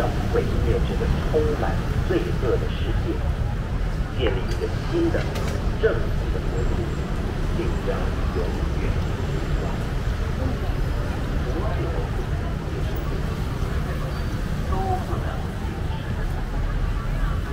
要毁灭这个充满罪恶的世界，建立一个新的正义的国度，并将永远。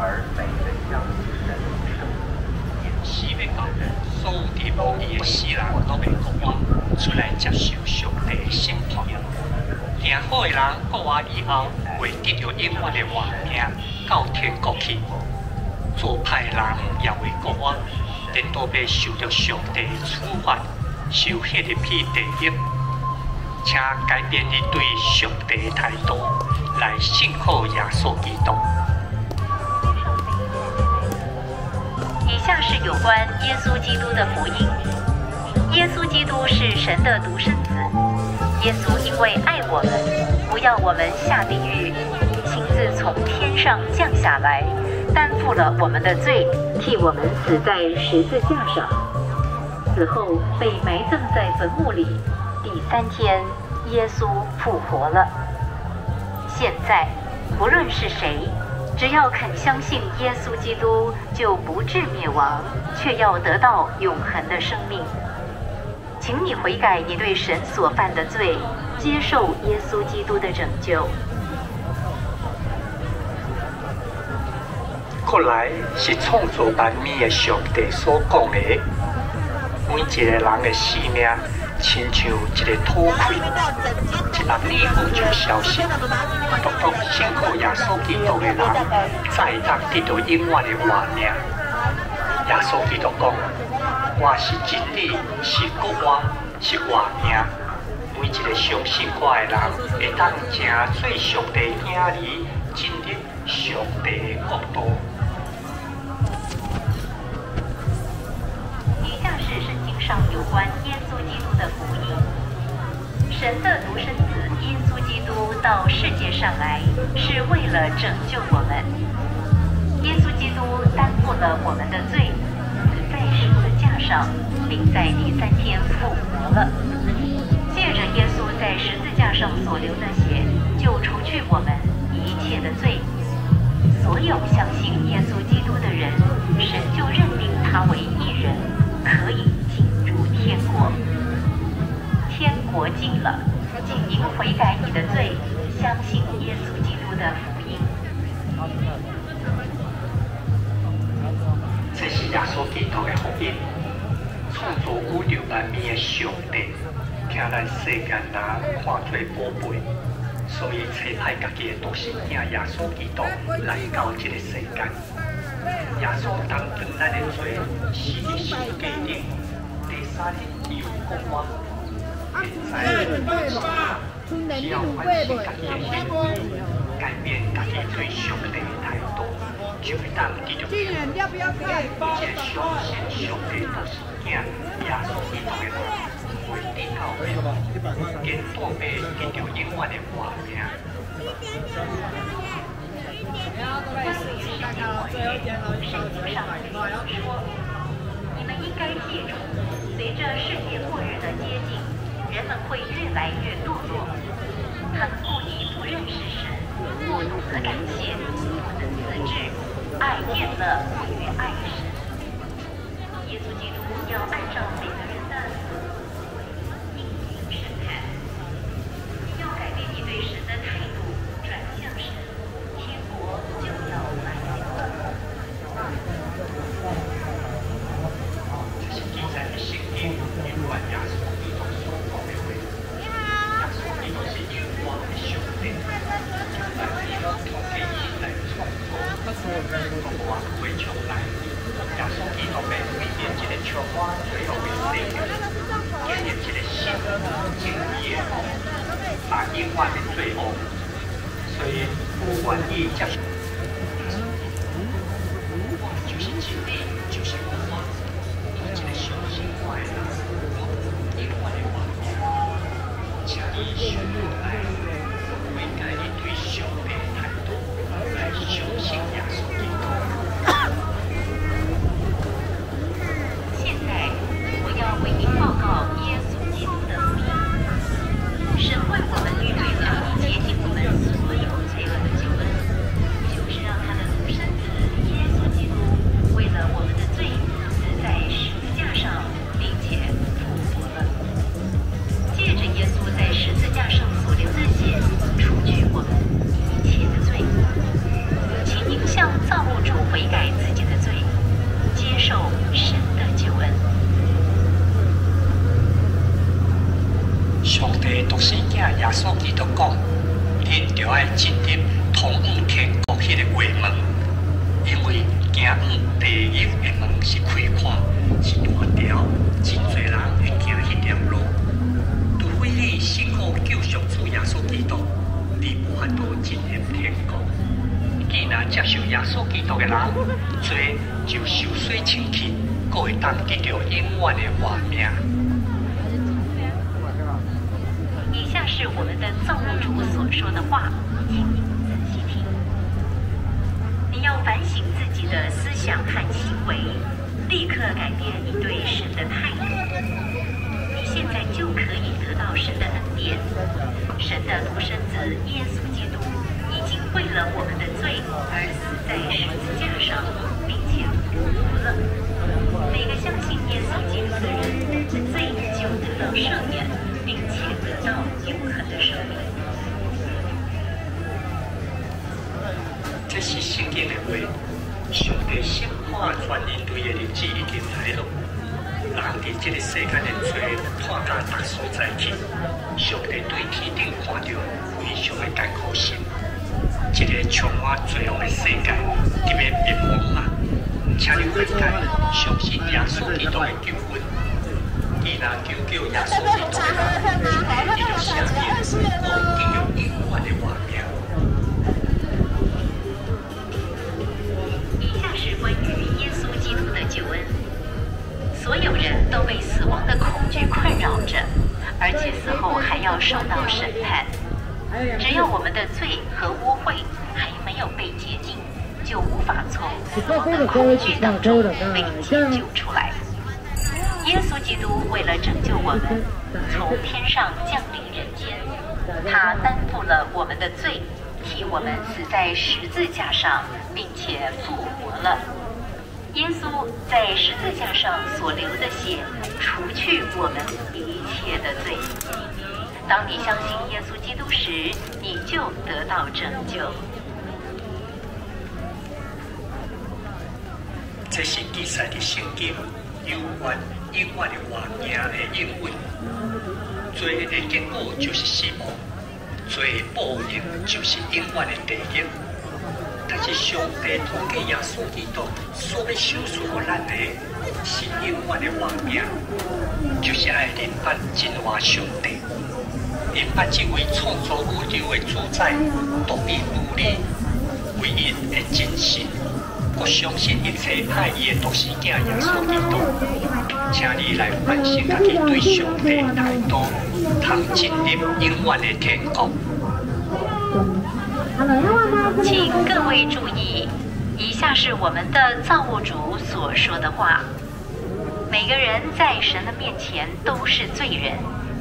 而每个相信神的生命，死要到所有伫无义的死人，都袂国我出来接受上帝的审判。行好的人国我以后，会得到永远的活命，到天国去。做歹的人也会国我，连都要受到上帝的处罚，受迄个批地狱。请改变你对上帝的态度，来信靠耶稣基督。以下是有关耶稣基督的福音。耶稣基督是神的独生子。耶稣因为爱我们，不要我们下地狱，亲自从天上降下来，担负了我们的罪，替我们死在十字架上。死后被埋葬在坟墓里，第三天，耶稣复活了。现在，不论是谁，只要肯相信耶稣基督，就不至灭亡，却要得到永恒的生命。请你悔改你对神所犯的罪，接受耶稣基督的拯救。过来是创造万物的上帝所讲的，每一个人的生命，亲像一个土块，一粒米后就消失。独独信靠耶稣基督的人，才会当得到永远的活命。耶稣基督讲：“我是真理，是国我，是活命。每一个相信我的人，会当成做上帝儿儿，进入上帝的国度。”以下是圣经上有关耶稣基督的福音。神的独生子耶稣基督到世界上来，是为了拯救我们。耶稣基督担负了我们的罪，上，并在第三天复活了。借着耶稣在十字架上所流的血，就除去我们一切的罪。所有相信耶稣基督的人，神就认定他为义人，可以进入天国。天国近了，请您悔改你的罪，相信耶稣基督的福音。这是耶稣基督的福音，创造宇宙万物的上帝，惊咱世间人看做宝贝，所以找派家己的独生子耶稣基督来到这个世间。耶稣担当咱的罪，死伫十字架顶，第三日又复活。现在只要反省家己的行为，改变家己对上帝的态度，就会当得到天国。一个相信上帝的是囝，耶稣基督的人，会得到永生，跟多被得到永远的活命。圣经上说：“你们应该记住，随着世界末日的接近，人们会越来越堕落。他们故意不认识神，不懂得感谢，不能自制，爱念的不与爱神。耶稣基督要按照每个人的命运审判，要改变你对神的态度，转向神，天国就要来临了。这是记载的圣经有关耶稣基督所讲的话。耶稣基督是永活的上帝，就在地上从天以来创造，从我会出来。耶稣基督被为变一个充满罪恶的世界，建立一个新正义的国，把永远的最后，所以不管你讲。第一，的望是开阔，是大条，真侪人会走迄条路。除非你信靠救赎主耶稣基督，你无法度进入天国。既然接受耶稣基督的人，侪就受洗清义，佫会得得到永远的活命。以下是我们的造物主所说的话，请。要反省自己的思想和行为，立刻改变你对神的态度。你现在就可以得到神的恩典。神的独生子耶稣基督已经为了我们的罪而死在十字架上，并且复活了。每个相信耶稣基督的人，罪就得到赦免，并且得到永恒的生命。这是圣经的话，上帝审判全人类的日子已经来了。人伫这个世间的罪判到达所在去，上帝对天顶看到非常的艰苦心。一个充满罪恶的世界，特别灭亡啊！请你悔改，相信耶稣基督的救恩。伊若救救耶稣基督的人，就会得到赦免，我得到永远的活所有人都被死亡的恐惧困扰着，而且死后还要受到审判。只要我们的罪和污秽还没有被洁净，就无法从死亡的恐惧当中被解救出来。耶稣基督为了拯救我们，从天上降临人间，他担负了我们的罪，替我们死在十字架上，并且复活了。耶稣在十字架上所流的血，除去我们一切的罪。当你相信耶稣基督时，你就得到拯救。这是记载的圣经，有关永远的活命的应允。罪的结果就是死亡，罪的报应就是永远的地狱。但是上帝通过耶稣基督所要修赎给咱的，是永远的活命，就是爱人办真话上帝。人办这位创造宇宙的主宰，独一无二、唯一的真神。我相信一切爱伊的都是囝耶稣基督，请你来反省家己对上帝的态度，通进入永远的天国。请各位注意，以下是我们的造物主所说的话：每个人在神的面前都是罪人，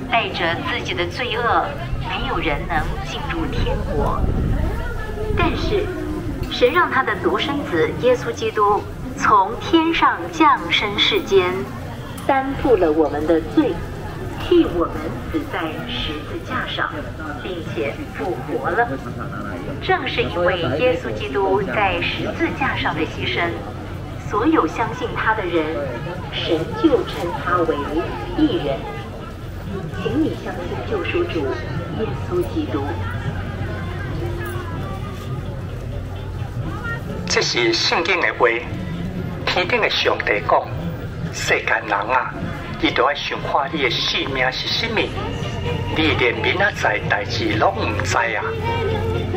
带着自己的罪恶，没有人能进入天国。但是，神让他的独生子耶稣基督从天上降生世间，担负了我们的罪，替我们死在十字架上，并且复活了。正是因为耶稣基督在十字架上的牺牲，所有相信他的人，神就称他为义人。请你相信救赎主耶稣基督。这是圣经的话，天顶的上帝讲：世间人啊，你都要想看你的性命是什么？你连明仔载代志拢唔知啊！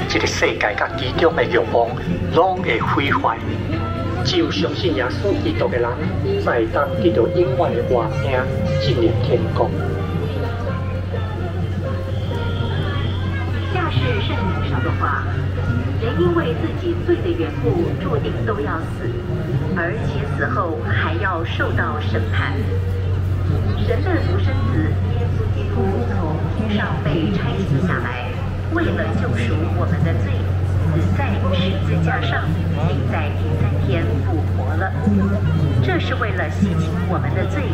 这个世界甲其中的欲望，拢会毁坏。只有相信耶稣基督的人，才当得到永远的活命，进入天国。以下是圣经上的话：人因为自己罪的缘故，注定都要死，而且死后还要受到审判。神的独生子耶稣基督从天上被差遣下来，为了救赎我们的罪，死在十字架上，并在第三天复活了。这是为了洗清我们的罪，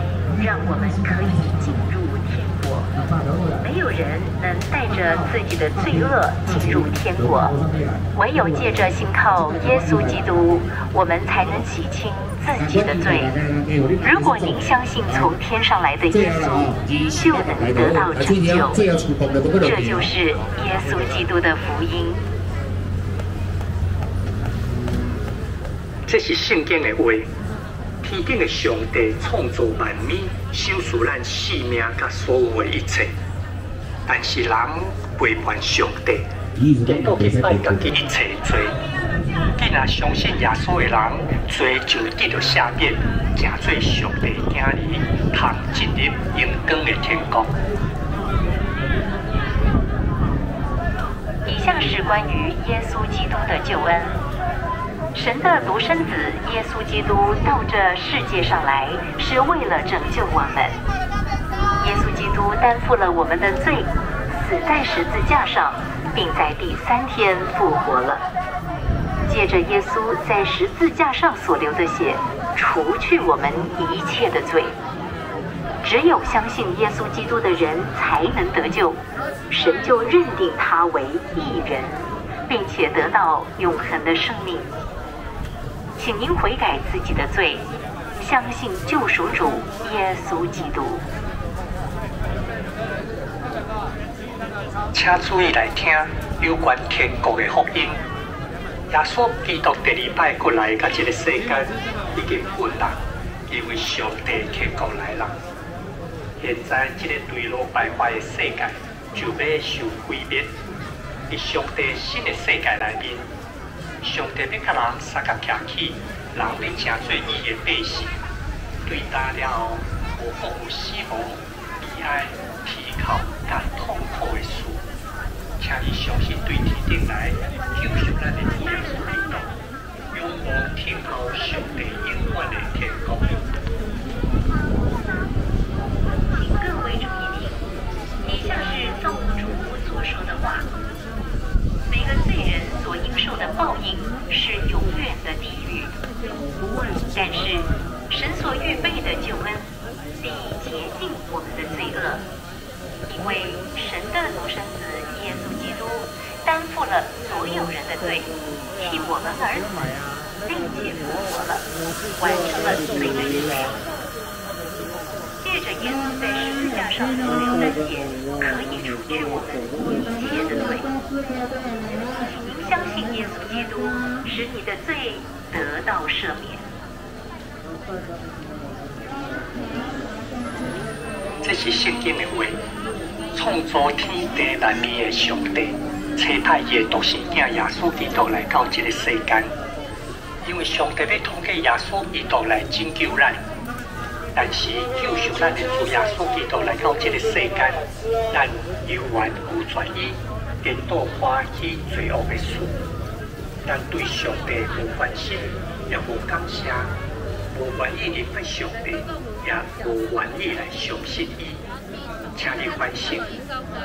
让我们可以进入。没有人能带着自己的罪恶进入天国，唯有借着信靠耶稣基督，我们才能洗清自己的罪。如果您相信从天上来的耶稣，就能得到拯救。这就是耶稣基督的福音。这是圣经的话，天顶的上帝创造万物，修赎咱性命甲所有的一切。但是人背叛上帝，结果去拜家己一切罪。紧啊！相信耶稣的人，罪就得到赦免，行做上帝子儿，通进入阳光的天国。以下是关于耶稣基督的救恩。神的独生子耶稣基督到这世界上来，是为了拯救我们。耶稣基督担负了我们的罪，死在十字架上，并在第三天复活了。借着耶稣在十字架上所流的血，除去我们一切的罪。只有相信耶稣基督的人才能得救，神就认定他为义人，并且得到永恒的生命。请您悔改自己的罪，相信救赎主耶稣基督。请注意来听有关天国的福音。耶稣基督第二摆过来，甲这个世间已经混乱，因为上帝天国来了。现在这个堕落败坏的世界就要受毁灭。在上帝新的世界内面，上帝要甲人三个站起，人要正做伊的百姓。对待了后，无服务死亡、悲哀、啼哭、甲痛苦的事。请你相信，对天顶来救赎咱的主耶稣基督，永望天后上帝永远的天国。请各位注意听，以下是造物主所说的话：所应受的报应是永远的地狱，但是神所预备的救恩必洁净我们的罪恶，因为神的独生子。耶稣基督担负了所有人的罪，替我们而死，并且复活了，完成了罪的使命。借着耶稣在十字架上所流的血，可以除去我们一切的罪。请您相信耶稣基督，使你的罪得到赦免。这是圣经的话。创造天地万物的上帝，差派耶独生子耶稣基督来到这个世间，因为上帝要通过耶稣基督来拯救咱。但是就像咱的主耶稣基督来到这个世间，咱有缘无转意，颠倒欢喜罪恶的事，咱对上帝无关心，也无感谢，无愿意认识上帝，也无愿意来相信伊。请你反省，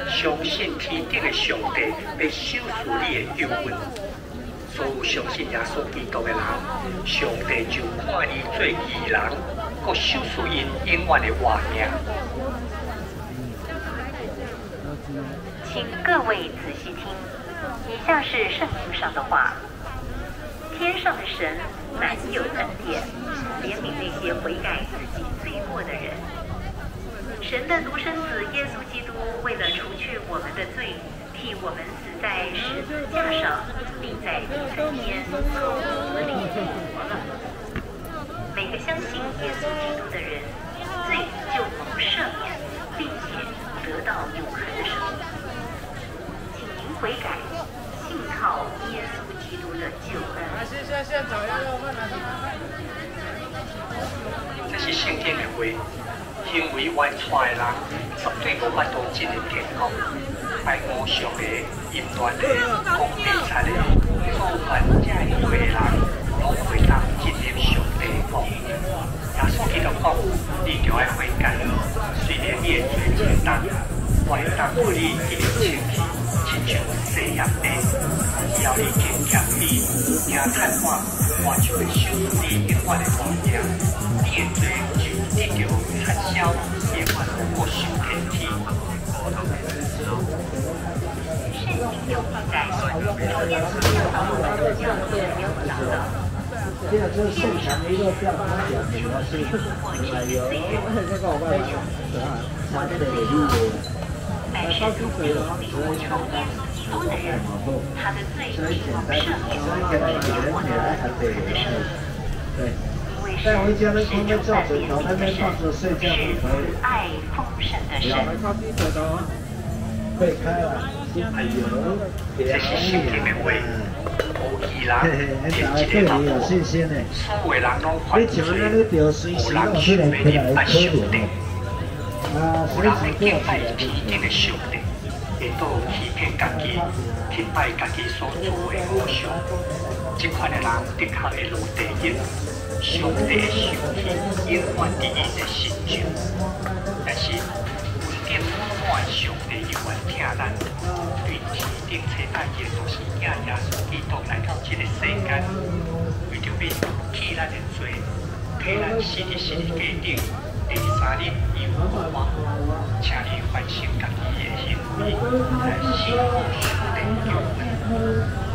相信天顶的上帝会收赎你的救恩。所有相信耶稣基督的人，上帝就看你做义人，搁收赎因永远的活命。请各位仔细听，以下是圣经上的话：天上的神满有恩典，怜悯那些悔改自己罪过的人。神的独生子耶稣基督为了除去我们的罪，替我们死在十字架上，并在第三天从死里复活了。每个相信耶稣基督的人，罪就蒙赦免，并且得到永恒的生命。请您悔改，信靠耶稣基督的救恩。这是圣经的话。因为外出的人绝对无法度进入天国，拜五常的、淫乱的、讲地产的、做犯罪的人，耶稣基督讲，你就要悔改，虽然你的罪真重，我会当互你一流清气，亲像细叶地，只要你坚强地、听探话，我就会收你永远的光明。你的罪。一条产销也换过修天梯。圣经有记载，中间所教导我们的教义有讲到，天上的有求你或者罪人而求我的罪恶。但是如果你不求耶稣基督的人，他的罪已蒙赦免，并且获得了永恒的生命。带回家的空的照水条，那边放着睡觉就可以。爱丰盛的神。被开了，还有这是圣经伊拉连一个嘛无，所有人拢犯罪，有人想要礼拜上帝，有人会敬拜天顶的上帝，会到欺骗家己，去拜家己所做的偶像。这款的人的确会落地狱，上帝的受气永远伫伊的心中。但是，看上帝永远听咱，对天顶切爱耶稣是耶耶稣基督来到这个世间，为着要替咱的罪，替咱死的死的家顶，第三日又复活，请你反省家己的行为，来信服上帝救恩。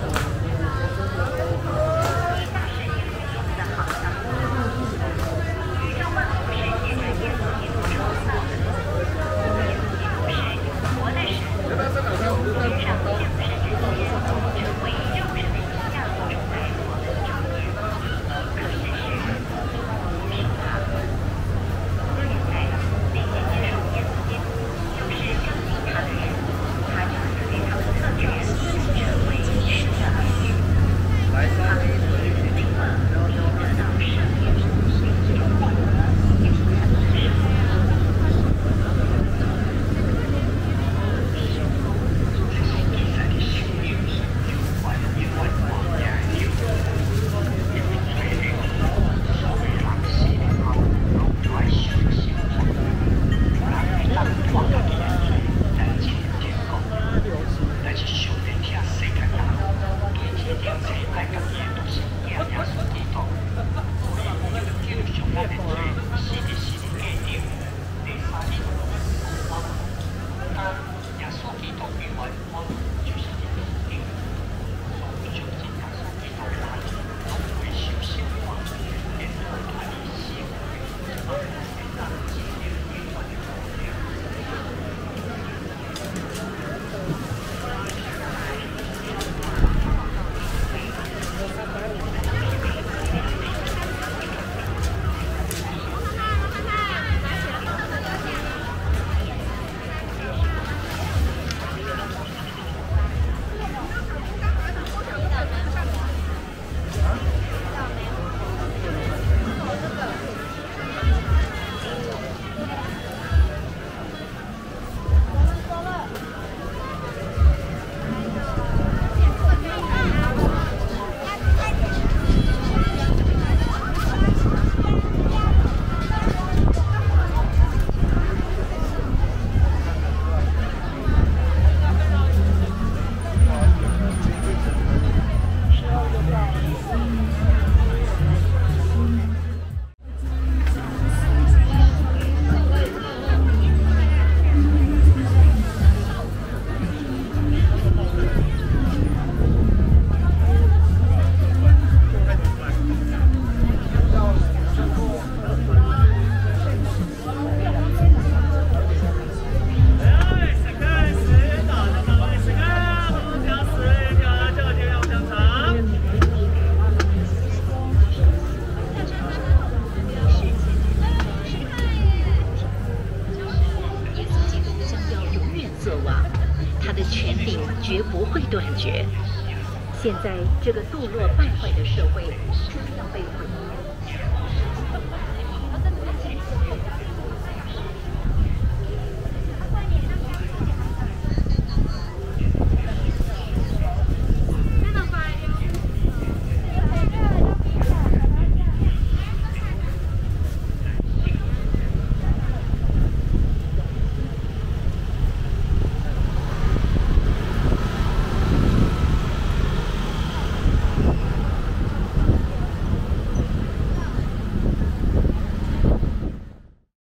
现在这个堕落败坏的社会，将要被毁灭。